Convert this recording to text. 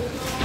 Good night.